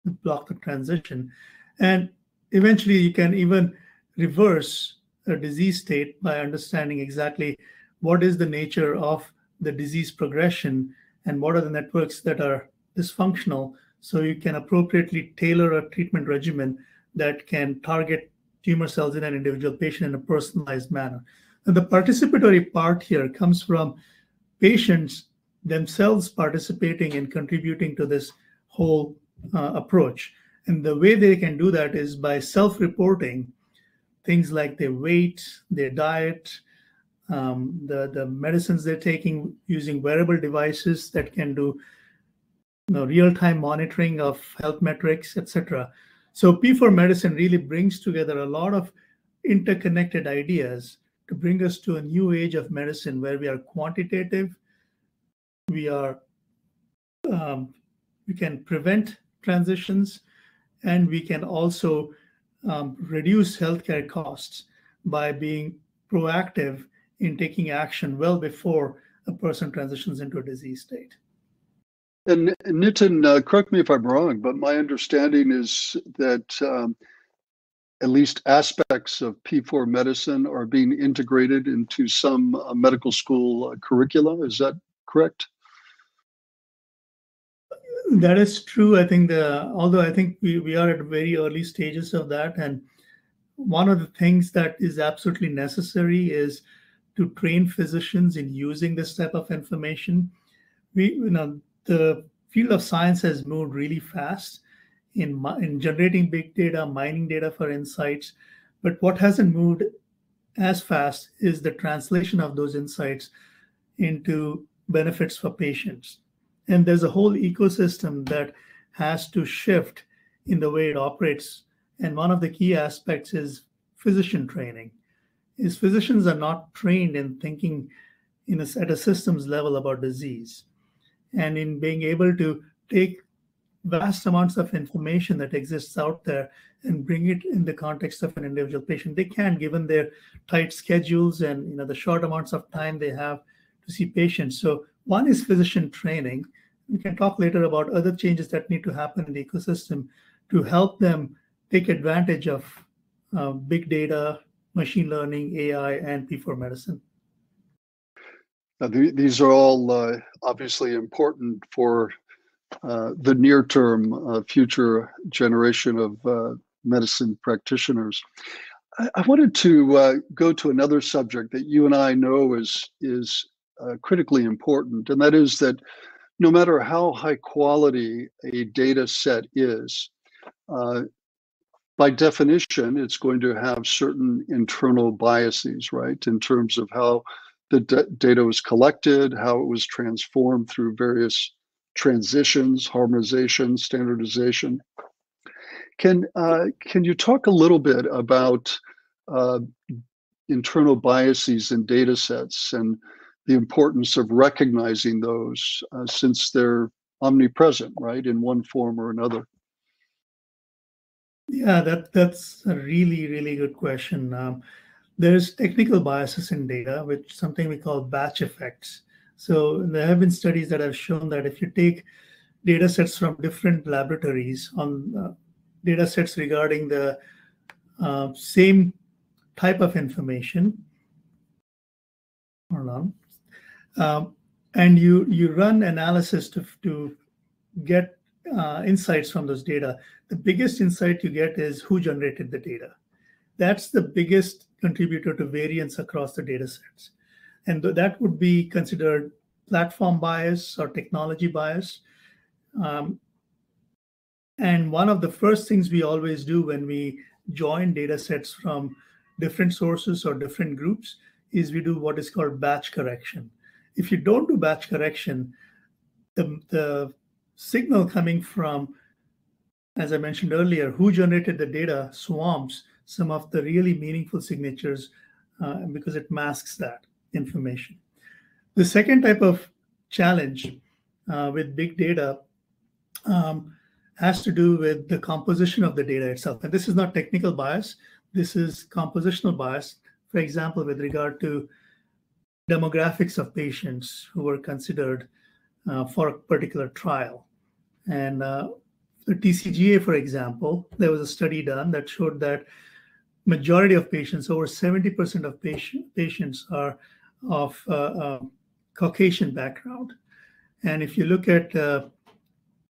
to block the transition. And eventually, you can even reverse a disease state by understanding exactly what is the nature of the disease progression and what are the networks that are dysfunctional so you can appropriately tailor a treatment regimen that can target tumor cells in an individual patient in a personalized manner. And the participatory part here comes from patients themselves participating and contributing to this whole uh, approach. And the way they can do that is by self reporting things like their weight, their diet, um, the, the medicines they're taking using wearable devices that can do you know, real-time monitoring of health metrics, etc. So P4 Medicine really brings together a lot of interconnected ideas to bring us to a new age of medicine where we are quantitative, we are um, we can prevent transitions, and we can also um, reduce healthcare costs by being proactive in taking action well before a person transitions into a disease state. And Nitin, uh, correct me if I'm wrong, but my understanding is that um, at least aspects of P4 medicine are being integrated into some uh, medical school uh, curricula. Is that correct? That is true. I think the although I think we, we are at very early stages of that, and one of the things that is absolutely necessary is to train physicians in using this type of information. We, you know, the field of science has moved really fast in, in generating big data, mining data for insights. But what hasn't moved as fast is the translation of those insights into benefits for patients. And there's a whole ecosystem that has to shift in the way it operates. And one of the key aspects is physician training. Is physicians are not trained in thinking in a, at a systems level about disease and in being able to take vast amounts of information that exists out there and bring it in the context of an individual patient they can given their tight schedules and you know the short amounts of time they have to see patients so one is physician training we can talk later about other changes that need to happen in the ecosystem to help them take advantage of uh, big data machine learning ai and p4 medicine uh, th- these are all uh, obviously important for uh, the near term uh, future generation of uh, medicine practitioners. I, I wanted to uh, go to another subject that you and I know is is critically important, and that is that no matter how high quality a data set is, by definition, it's going to have certain internal biases, right, in terms of how the d- data was collected, how it was transformed through various transitions, harmonization, standardization. Can uh, can you talk a little bit about uh, internal biases in data sets and the importance of recognizing those uh, since they're omnipresent, right, in one form or another? Yeah, that that's a really really good question. Um, there's technical biases in data, which something we call batch effects. So there have been studies that have shown that if you take data sets from different laboratories on uh, data sets regarding the uh, same type of information, hold on, um, and you you run analysis to to get uh, insights from those data. The biggest insight you get is who generated the data. That's the biggest contributor to variance across the data sets. And th- that would be considered platform bias or technology bias. Um, and one of the first things we always do when we join data sets from different sources or different groups is we do what is called batch correction. If you don't do batch correction, the, the signal coming from, as I mentioned earlier, who generated the data swamps some of the really meaningful signatures uh, because it masks that information. The second type of challenge uh, with big data um, has to do with the composition of the data itself. And this is not technical bias, this is compositional bias. For example, with regard to demographics of patients who were considered uh, for a particular trial. And uh, the TCGA, for example, there was a study done that showed that majority of patients, over 70% of patient, patients are of uh, uh, Caucasian background. And if you look at uh,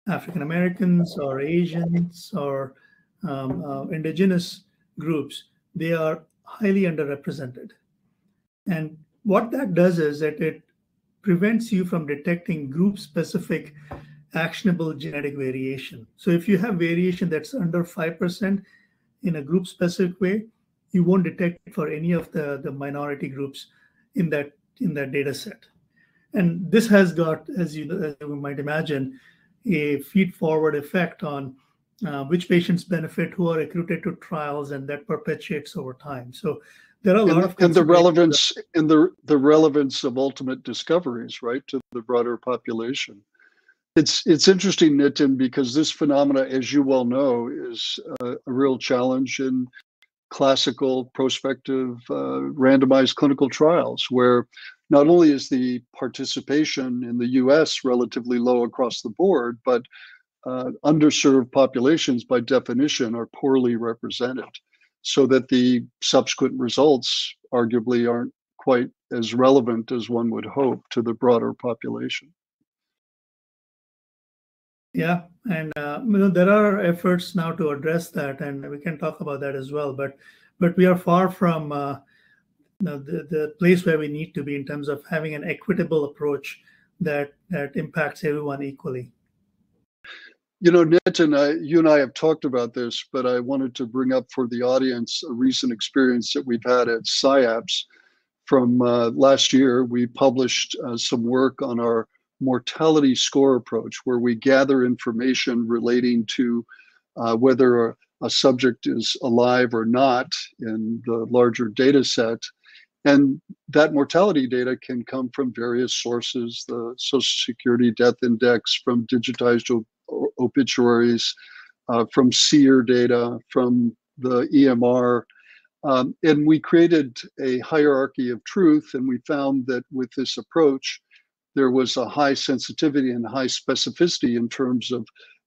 African Americans or Asians or um, uh, indigenous groups, they are highly underrepresented. And what that does is that it prevents you from detecting group specific actionable genetic variation. So if you have variation that's under 5% in a group specific way, you won't detect it for any of the, the minority groups in that in that data set. And this has got, as you, as you might imagine, a feed forward effect on uh, which patients benefit who are recruited to trials, and that perpetuates over time. So there are a and, of and the relevance and the the relevance of ultimate discoveries, right, to the broader population. It's it's interesting, Nitin, because this phenomena, as you well know, is a, a real challenge in classical prospective uh, randomized clinical trials, where not only is the participation in the US relatively low across the board, but uh, underserved populations by definition are poorly represented, so that the subsequent results arguably aren't quite as relevant as one would hope to the broader population. Yeah, and uh, you know, there are efforts now to address that, and we can talk about that as well. But but we are far from uh, you know, the the place where we need to be in terms of having an equitable approach that that impacts everyone equally. You know, Nitin, I, you and I have talked about this, but I wanted to bring up for the audience a recent experience that we've had at Syapse. From uh, last year, we published uh, some work on our mortality score approach, where we gather information relating to uh, whether a, a, subject is alive or not in the larger data set. And that mortality data can come from various sources the Social Security Death Index, from digitized obituaries, uh, from SEER data, from the EMR. Um, and we created a hierarchy of truth, and we found that with this approach, there was a high sensitivity and high specificity in terms of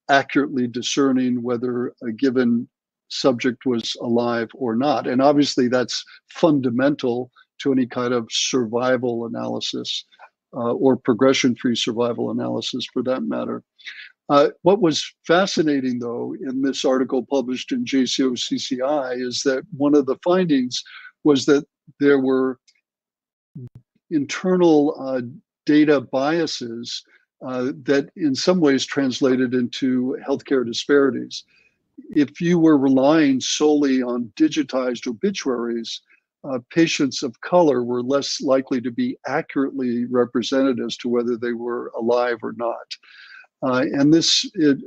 accurately discerning whether a given subject was alive or not. And obviously, that's fundamental to any kind of survival analysis uh, or progression free survival analysis for that matter. Uh, what was fascinating, though, in this article published in JCO-CCI is that one of the findings was that there were internal uh, data biases uh, that in some ways translated into healthcare disparities. If you were relying solely on digitized obituaries, uh, patients of color were less likely to be accurately represented as to whether they were alive or not. Uh, and this, it,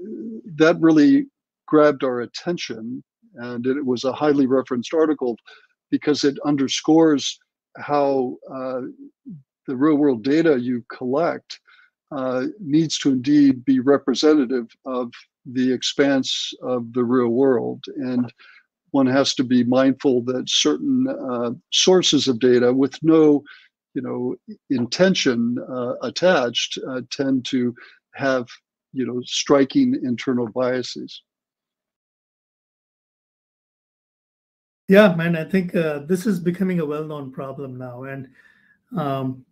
that really grabbed our attention, and it was a highly referenced article because it underscores how uh, the real world data you collect uh, needs to indeed be representative of the expanse of the real world. And one has to be mindful that certain uh, sources of data with no you know intention uh, attached uh, tend to have you know striking internal biases. Yeah man i think uh, this is becoming a well-known problem now and um,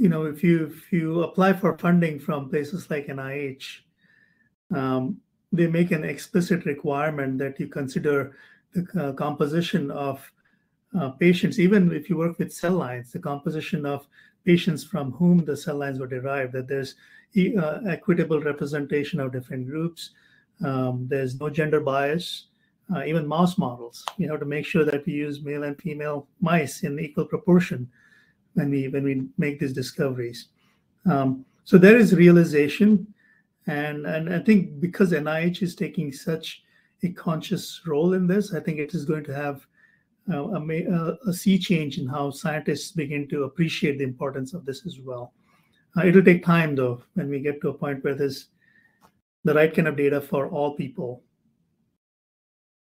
you know, if you if you apply for funding from places like NIH, um, they make an explicit requirement that you consider the uh, composition of uh, patients, even if you work with cell lines, the composition of patients from whom the cell lines were derived, that there's uh, equitable representation of different groups. Um, there's no gender bias. Uh, even mouse models, you know, to make sure that we use male and female mice in equal proportion when we when we make these discoveries. Um, so there is realization, and and I think because NIH is taking such a conscious role in this, I think it is going to have uh, a, a, sea change in how scientists begin to appreciate the importance of this as well. Uh, it'll take time though when we get to a point where there's the right kind of data for all people.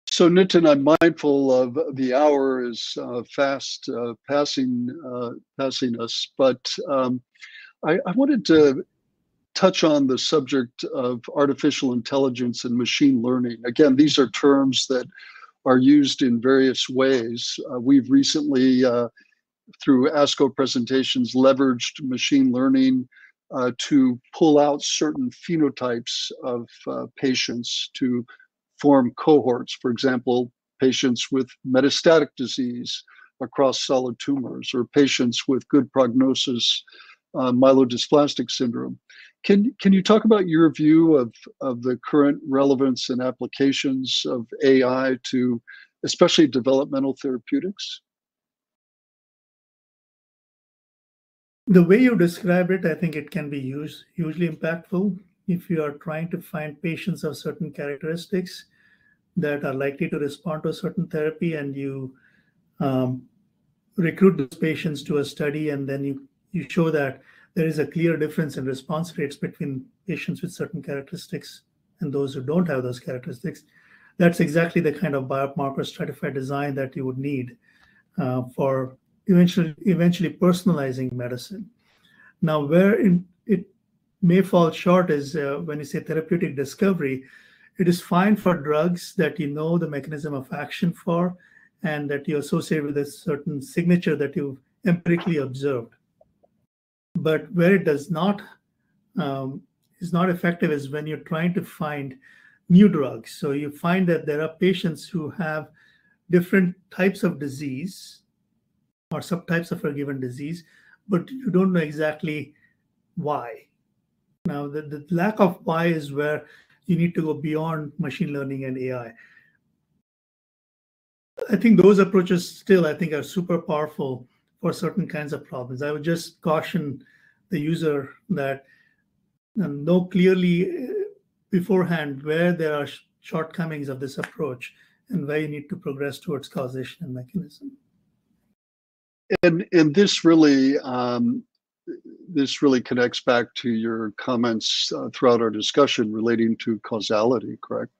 So Nitin, I'm mindful of the hour is uh, fast uh, passing uh, passing us, but um, I, I wanted to touch on the subject of artificial intelligence and machine learning. Again, these are terms that are used in various ways. Uh, we've recently, uh, through ASCO presentations, leveraged machine learning uh, to pull out certain phenotypes of uh, patients to form cohorts. For example, patients with metastatic disease across solid tumors or patients with good prognosis uh, myelodysplastic syndrome. Can, can you talk about your view of, of the current relevance and applications of AI to especially developmental therapeutics? The way you describe it, I think it can be used hugely impactful if you are trying to find patients of certain characteristics that are likely to respond to a certain therapy and you um, recruit those patients to a study and then you, you show that there is a clear difference in response rates between patients with certain characteristics and those who don't have those characteristics. That's exactly the kind of biomarker stratified design that you would need uh, for eventually eventually personalizing medicine. Now, where in, it may fall short is uh, when you say therapeutic discovery, it is fine for drugs that you know the mechanism of action for and that you associate with a certain signature that you've empirically observed. But where it does not um, is not effective is when you're trying to find new drugs. So you find that there are patients who have different types of disease or subtypes of a given disease, but you don't know exactly why. Now, the, the lack of why is where you need to go beyond machine learning and AI. I think those approaches still, I think, are super powerful for certain kinds of problems. I would just caution the user that know clearly uh, beforehand where there are shortcomings of this approach and where you need to progress towards causation and mechanism. And and this really um, this really connects back to your comments uh, throughout our discussion relating to causality, correct?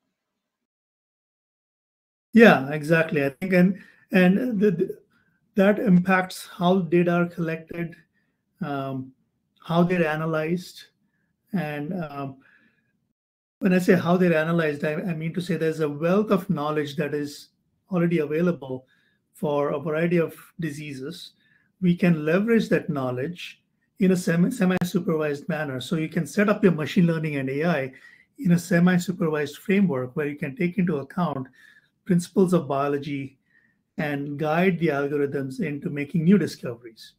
Yeah, exactly. I think and and the, that impacts how data are collected, um, how they're analyzed. And um, when I say how they're analyzed, I, I, mean to say there's a wealth of knowledge that is already available for a variety of diseases. We can leverage that knowledge in a semi supervised manner. So you can set up your machine learning and AI in a semi supervised framework where you can take into account principles of biology, and guide the algorithms into making new discoveries.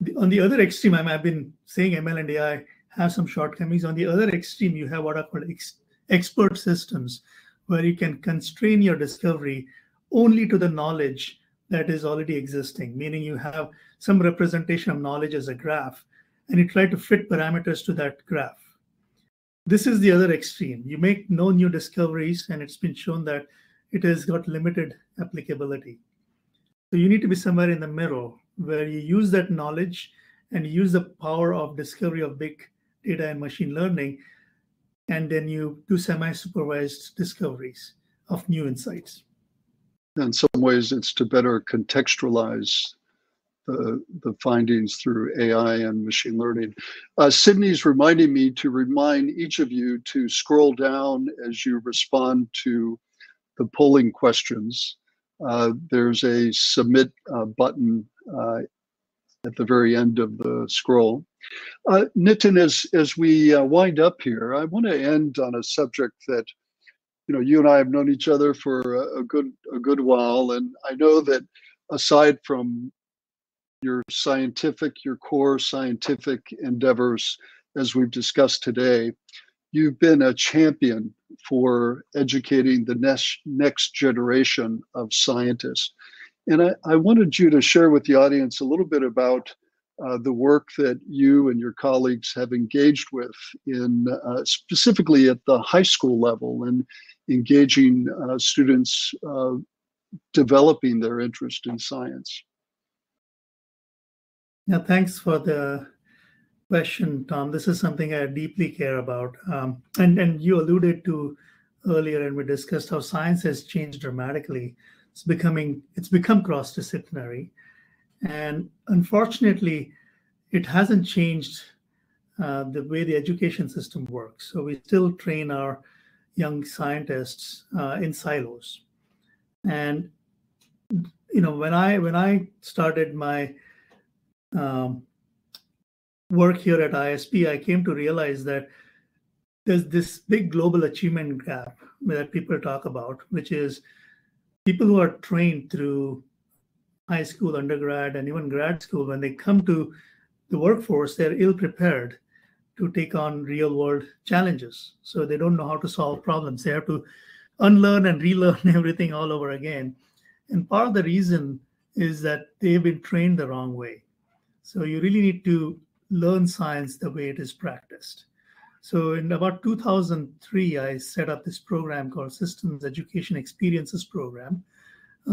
The, on the other extreme, I have been saying ML and AI have some shortcomings. On the other extreme, you have what are called ex expert systems, where you can constrain your discovery only to the knowledge that is already existing, meaning you have some representation of knowledge as a graph, and you try to fit parameters to that graph. This is the other extreme. You make no new discoveries, and it's been shown that it has got limited applicability. So you need to be somewhere in the middle where you use that knowledge and use the power of discovery of big data and machine learning, and then you do semi-supervised discoveries of new insights. In some ways, it's to better contextualize the, the findings through AI and machine learning. Uh, Sydney's reminding me to remind each of you to scroll down as you respond to the polling questions. Uh, there's a submit uh, button uh, at the very end of the scroll. Uh, Nitin, as, as we uh, wind up here, I want to end on a subject that, you know, you and I have known each other for a, a good a good while, and I know that aside from your scientific, your core scientific endeavors, as we've discussed today, you've been a champion for educating the next, next generation of scientists. And I, I wanted you to share with the audience a little bit about uh, the work that you and your colleagues have engaged with in uh, specifically at the high school level and engaging uh, students uh, developing their interest in science. Yeah, thanks for the question, Tom. This is something I deeply care about. Um, and, and you alluded to earlier, and we discussed how science has changed dramatically. It's becoming it's become cross-disciplinary. And unfortunately, it hasn't changed uh, the way the education system works. So we still train our young scientists uh, in silos. And you know, when I when I started my um, work here at ISB, I came to realize that there's this big global achievement gap that people talk about, which is people who are trained through high school, undergrad, and even grad school, when they come to the workforce, they're ill prepared to take on real world challenges. So they don't know how to solve problems. They have to unlearn and relearn everything all over again. And part of the reason is that they've been trained the wrong way. So you really need to learn science the way it is practiced. So in about 2003, I set up this program called Systems Education Experiences Program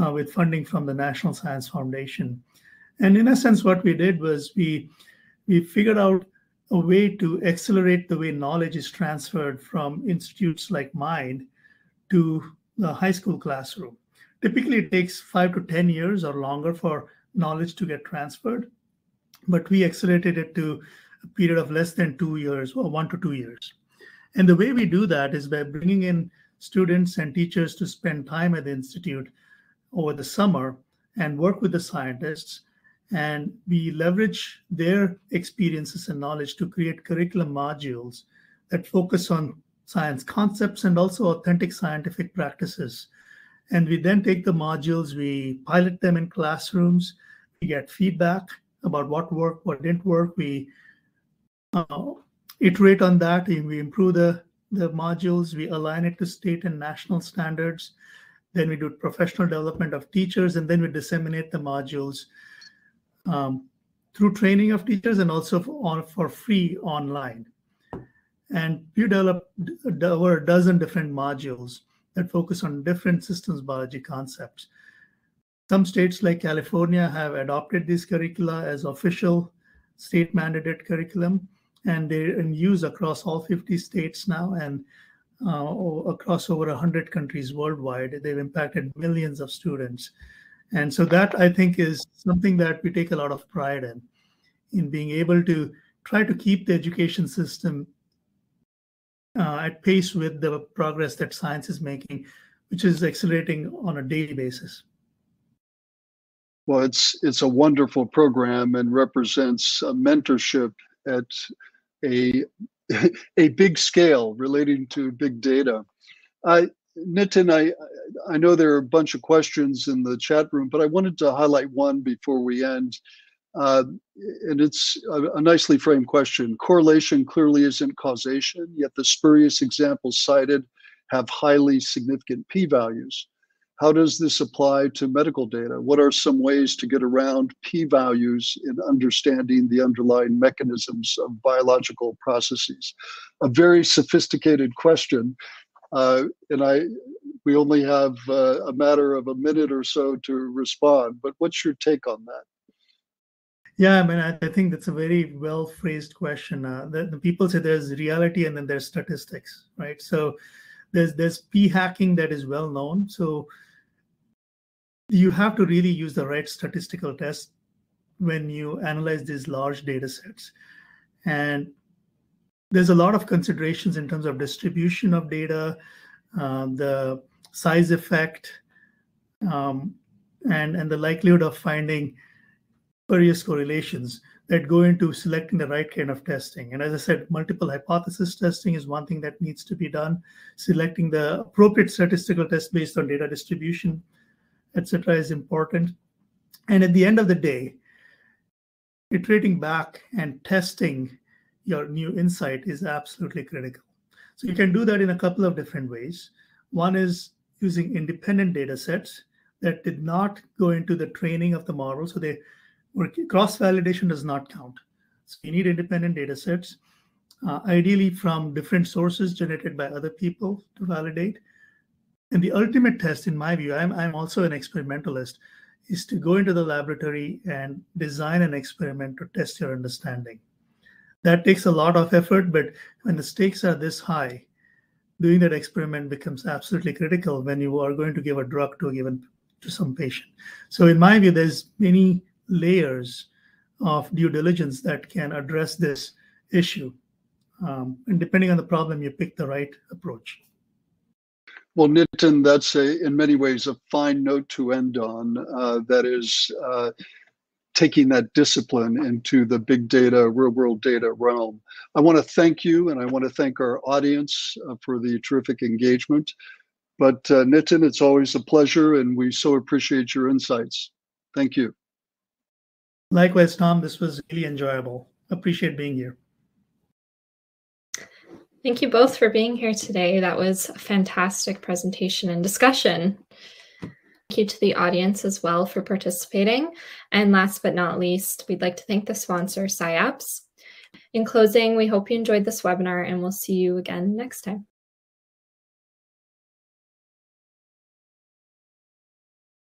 uh, with funding from the National Science Foundation. And in essence, what we did was we we figured out a way to accelerate the way knowledge is transferred from institutes like mine to the high school classroom. Typically, it takes five to 10 years or longer for knowledge to get transferred but we accelerated it to a period of less than two years or one to two years. And the way we do that is by bringing in students and teachers to spend time at the Institute over the summer and work with the scientists. And we leverage their experiences and knowledge to create curriculum modules that focus on science concepts and also authentic scientific practices. And we then take the modules, we pilot them in classrooms, we get feedback, about what worked, what didn't work. We uh, iterate on that. We improve the, the modules. We align it to state and national standards. Then we do professional development of teachers, and then we disseminate the modules um, through training of teachers and also for, for free online. And we developed over a dozen different modules that focus on different systems biology concepts. Some states like California have adopted these curricula as official state mandated curriculum, and they're in use across all 50 states now and uh, across over 100 countries worldwide. They've impacted millions of students. And so that I think is something that we take a lot of pride in, in being able to try to keep the education system uh, at pace with the progress that science is making, which is accelerating on a daily basis. Well, it's it's a wonderful program and represents a mentorship at a a big scale relating to big data. I Nitin, I I know there are a bunch of questions in the chat room, but I wanted to highlight one before we end. Uh, and it's a, a, nicely framed question. Correlation clearly isn't causation, yet the spurious examples cited have highly significant p-values. How does this apply to medical data? What are some ways to get around p values in understanding the underlying mechanisms of biological processes? A very sophisticated question. Uh, and I, we only have uh, a matter of a minute or so to respond, but what's your take on that? Yeah, I mean, I, I think that's a very well phrased question. Uh, the, the people say there's reality and then there's statistics, right? So there's there's p hacking that is well known. So you have to really use the right statistical test when you analyze these large data sets. And there's a lot of considerations in terms of distribution of data, uh, the size effect, um, and, and the likelihood of finding various correlations that go into selecting the right kind of testing. And as I said, multiple hypothesis testing is one thing that needs to be done. Selecting the appropriate statistical test based on data distribution, etc., is important. And at the end of the day, iterating back and testing your new insight is absolutely critical. So you can do that in a couple of different ways. One is using independent data sets that did not go into the training of the model. So they were cross validation does not count. So you need independent data sets, uh, ideally from different sources generated by other people to validate. And the ultimate test, in my view, I'm, I'm also an experimentalist, is to go into the laboratory and design an experiment to test your understanding. That takes a lot of effort, but when the stakes are this high, doing that experiment becomes absolutely critical when you are going to give a drug to a given to some patient. So in my view, there's many layers of due diligence that can address this issue. Um, and depending on the problem, you pick the right approach. Well, Nitin, that's a, in many ways a fine note to end on. Uh, that is uh, taking that discipline into the big data, real world data realm. I want to thank you and I want to thank our audience uh, for the terrific engagement. But uh, Nitin, it's always a pleasure and we so appreciate your insights. Thank you. Likewise, Tom, this was really enjoyable. Appreciate being here. Thank you both for being here today. That was a fantastic presentation and discussion. You to the audience as well for participating. And last but not least, we'd like to thank the sponsor, Syapse. In closing, we hope you enjoyed this webinar and we'll see you again next time.